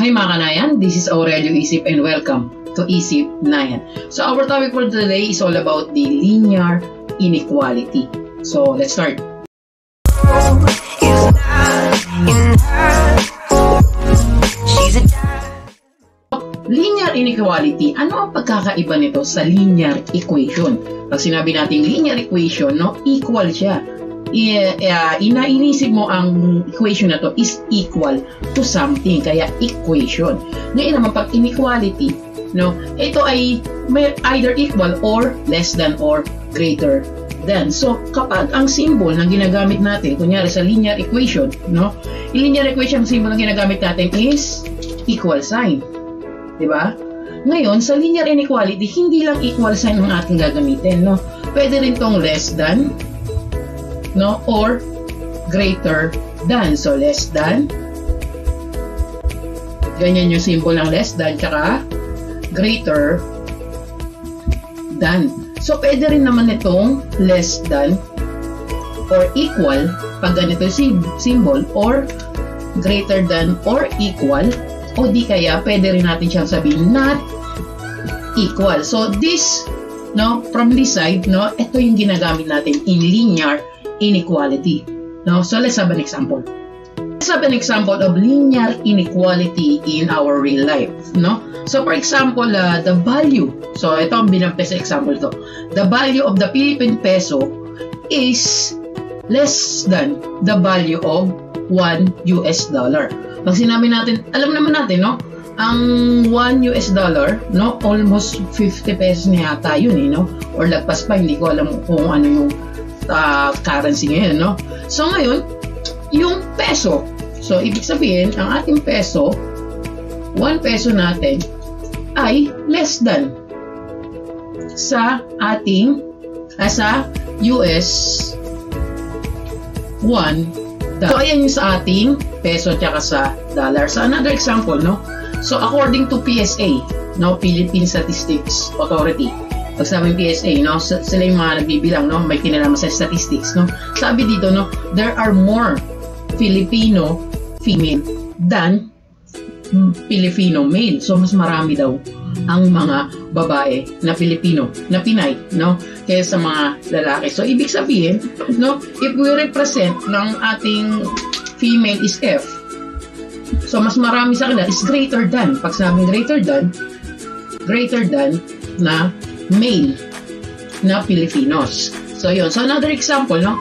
Hi mga kanayan, this is Aurelio Isip and welcome to Isip Nayan. So our topic for today is all about the linear inequality. So let's start. Linear inequality, ano ang pagkakaiba nito sa linear equation? Pag sinabi natin linear equation, no, equal siya. I, uh, inainisip mo ang equation na to is equal to something, kaya equation. Ngayon naman pag inequality, no, ito ay may either equal or less than or greater than. So, kapag ang symbol na ginagamit natin, kunyari sa linear equation, no, yung linear equation, ang symbol na ginagamit natin is equal sign. Diba? Ngayon, sa linear inequality, hindi lang equal sign ang ating gagamitin, no? Pwede rin tong less than, no? Or greater than. So, less than. Ganyan yung symbol ng less than, tsaka greater than. So, pwede rin naman itong less than or equal pag ganito yung symbol or greater than or equal o di kaya pwede rin natin siyang sabihin not equal. So this no from this side no ito yung ginagamit natin in linear inequality. No? So let's have an example. Let's have an example of linear inequality in our real life, no? So for example, uh, the value. So ito ang binampes example to. The value of the Philippine peso is less than the value of 1 US dollar. Pag sinabi natin, alam naman natin, no? Ang 1 US dollar, no? Almost 50 pesos na yata yun, eh, no? Or lagpas pa, hindi ko alam kung ano yung uh, currency ngayon, no? So ngayon, yung peso. So, ibig sabihin, ang ating peso, 1 peso natin, ay less than sa ating, uh, sa US 1 So, ayan yung sa ating peso at sa dollar. So, another example, no? So, according to PSA, no, Philippine Statistics Authority, pag sabi PSA, no, sila yung mga nagbibilang, no, may kinalaman sa statistics, no. Sabi dito, no, there are more Filipino female than Filipino male. So, mas marami daw ang mga babae na Pilipino, na Pinay, no? Kaya sa mga lalaki. So, ibig sabihin, no, if we represent ng ating female is F, so mas marami sa kanila is greater than. Pag sabi greater than, greater than na male na Filipinos. So, yun. So, another example, no?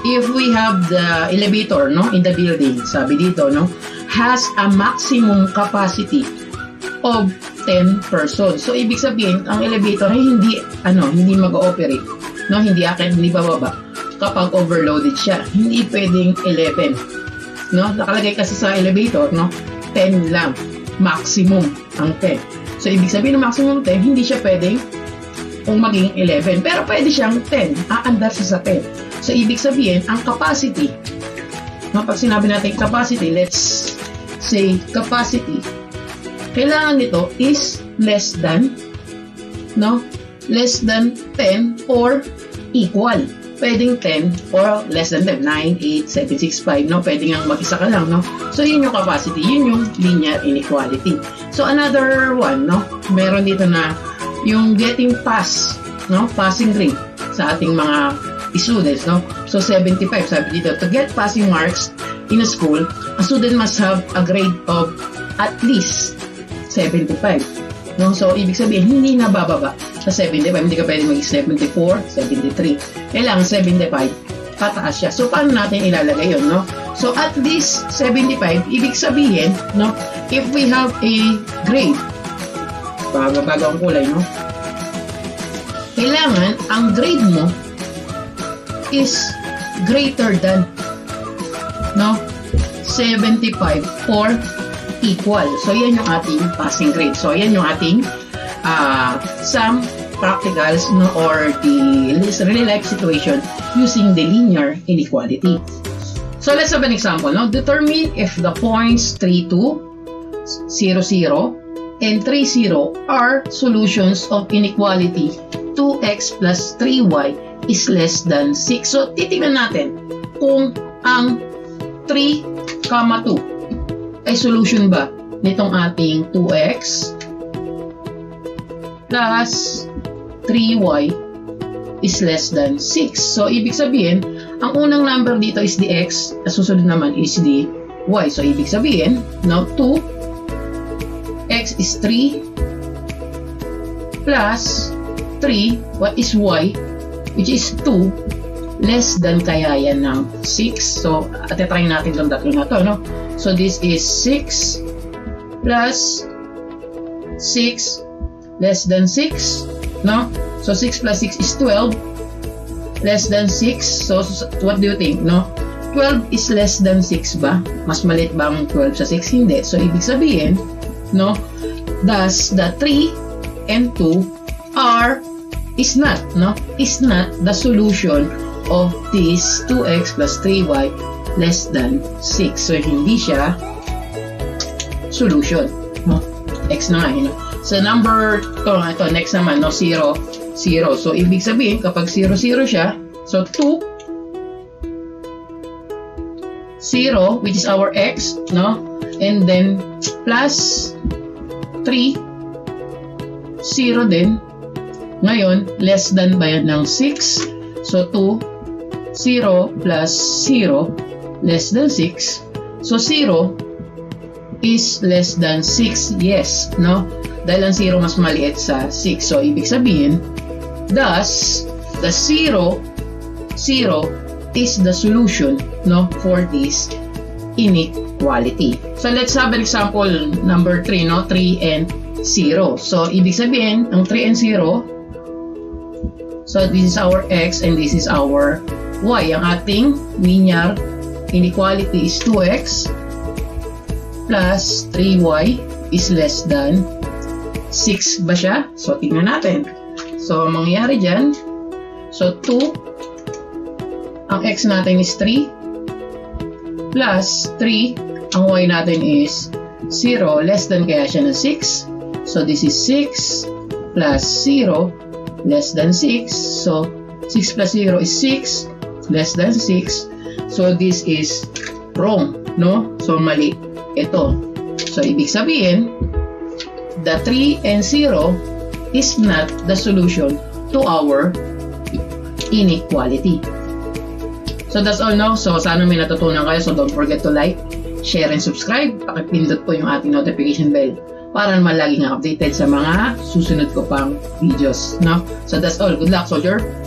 If we have the elevator, no, in the building, sabi dito, no, has a maximum capacity of 10 persons. So, ibig sabihin, ang elevator ay hindi, ano, hindi mag-ooperate. No? Hindi akin, hindi bababa. Kapag overloaded siya. Hindi pwedeng 11. No? Nakalagay kasi sa elevator, no? 10 lang. Maximum ang 10. So, ibig sabihin ng maximum 10, hindi siya pwedeng kung maging 11. Pero pwede siyang 10. Aandar siya sa 10. So, ibig sabihin, ang capacity, no, pag sinabi natin capacity, let's say capacity kailangan nito is less than, no? Less than 10 or equal. Pwedeng 10 or less than 10. 9, 8, 7, 6, 5, no? Pwede nga mag-isa ka lang, no? So, yun yung capacity. Yun yung linear inequality. So, another one, no? Meron dito na yung getting pass, no? Passing grade sa ating mga students, no? So, 75, sabi dito, to get passing marks in a school, a student must have a grade of at least 75. No? So, ibig sabihin, hindi na bababa sa 75. Hindi ka pwede maging 74, 73. Kailangan 75, pataas siya. So, paano natin ilalagay yun, no? So, at least 75, ibig sabihin, no? If we have a grade, bago-bago ang kulay, no? Kailangan, ang grade mo is greater than, no? 75 or equal. So, yan yung ating passing grade. So, yan yung ating uh, some practicals no, or the real life situation using the linear inequality. So, let's have an example. No? Determine if the points 3, 2, 0, 0, and 3, 0 are solutions of inequality 2x plus 3y is less than 6. So, titingnan natin kung ang 3, 2 ay solution ba nitong ating 2x plus 3y is less than 6. So, ibig sabihin, ang unang number dito is the x, at susunod naman is the y. So, ibig sabihin, now 2, x is 3, plus 3, what is y, which is 2, less than kaya yan ng 6. So, atetry natin itong tatlo na to, no? So, this is 6 plus 6 less than 6, no? So, 6 plus 6 is 12. Less than 6. So, what do you think, no? 12 is less than 6 ba? Mas maliit ba ang 12 sa 6? Hindi. So, ibig sabihin, no? Thus, the 3 and 2 are is not, no? Is not the solution of this 2x plus 3y less than 6. So, hindi siya solution, no? X na nga, no? So, number, to, ito, next naman, no? 0, 0. So, ibig sabihin, kapag 0, 0 siya, so 2, 0, which is our x, no? And then, plus 3, 0 din. Ngayon, less than ba yan ng 6? So, 2, 0 plus 0, less than 6. So, 0 is less than 6, yes, no? Dahil ang 0 mas maliit sa 6. So, ibig sabihin, thus, the 0, 0 is the solution, no, for this inequality. So, let's have an example number 3, no? 3 and 0. So, ibig sabihin, ang 3 and 0, So, this is our x and this is our y. Ang ating linear inequality is 2x plus 3y is less than 6 ba siya? So, tingnan natin. So, ang mangyayari dyan, so 2, ang x natin is 3, plus 3, ang y natin is 0, less than kaya siya ng 6. So, this is 6 plus 0 less than 6. So, 6 plus 0 is 6, less than 6. So, this is wrong, no? So, mali. Ito. So, ibig sabihin, the 3 and 0 is not the solution to our inequality. So, that's all, no? So, sana may natutunan kayo. So, don't forget to like, share, and subscribe. Pakipindot po yung ating notification bell para naman lagi nga updated sa mga susunod ko pang videos. No? So that's all. Good luck, soldier!